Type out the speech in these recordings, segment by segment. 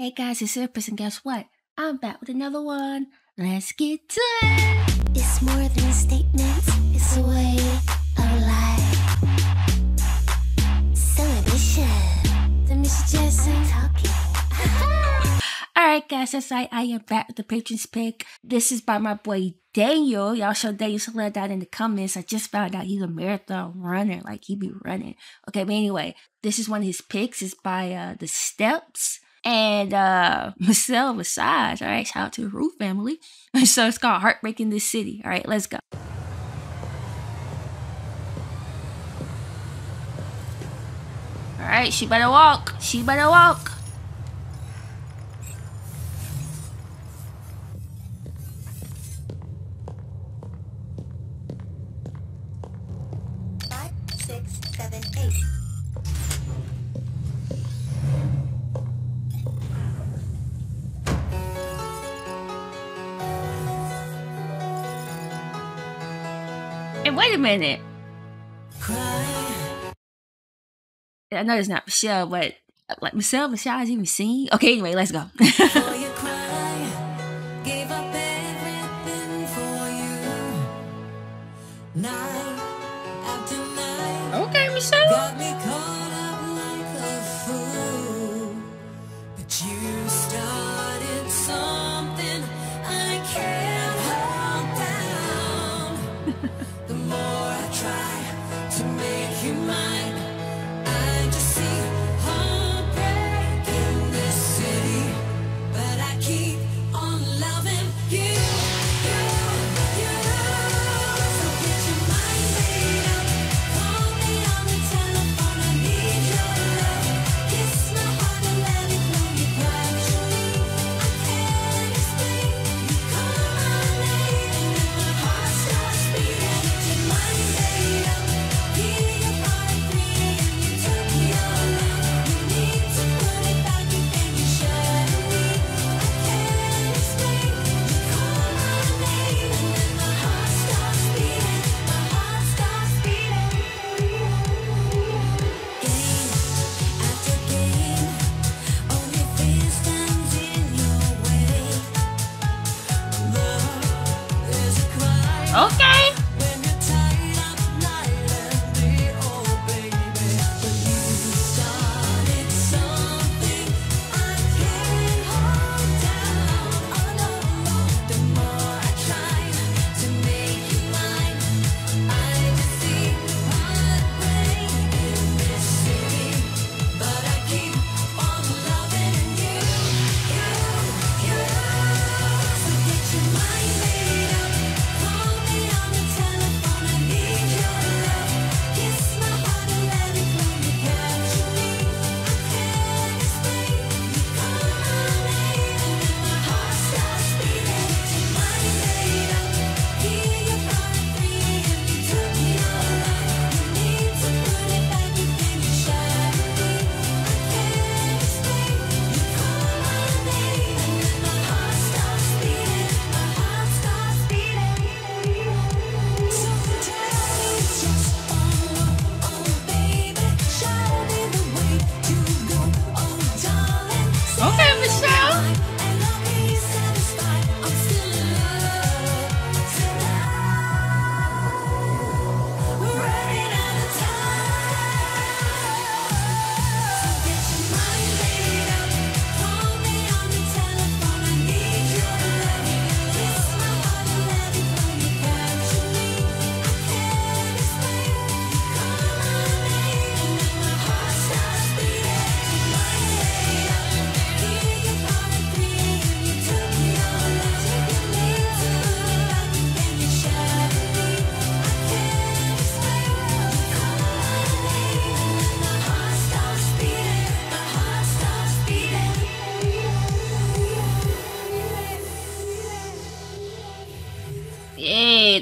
Hey guys, it's Surface, and guess what? I'm back with another one. Let's get to it. It's more than a statement, it's a way of life. Celebration. The Jackson talking. Alright guys, that's right. I am back with the patrons pick. This is by my boy Daniel. Y'all show Daniel some love down in the comments. I just found out he's a marathon runner. Like he be running. Okay, but anyway, this is one of his picks. It's by uh the steps and uh Michelle Visage. All right, shout out to the Roof family. so it's called Heartbreak in This City. All right, let's go. All right, she better walk. She better walk. Five, six, seven, eight. Wait a minute. I know it's not Michelle, but like Michelle, Michelle has even seen. Okay, anyway, let's go. For you you mine,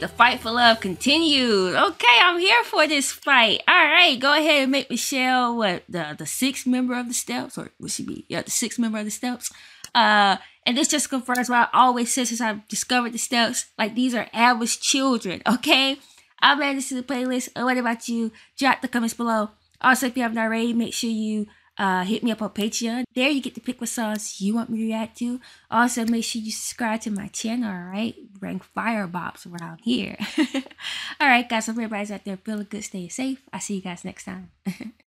The fight for love continues. Okay, I'm here for this fight. All right, go ahead and make Michelle what the the sixth member of the steps, or would she be? Yeah, the sixth member of the steps. Uh, and this just confirms what I always said since I've discovered the steps. Like these are average children. Okay, I'll add this to the playlist. And what about you? Drop the comments below. Also, if you haven't already, make sure you Uh, hit me up on Patreon. There you get to pick what songs you want me to react to. Also, make sure you subscribe to my channel, alright? Bring fire bops around here. alright, guys, hope everybody's out there feeling good, staying safe. I'll see you guys next time.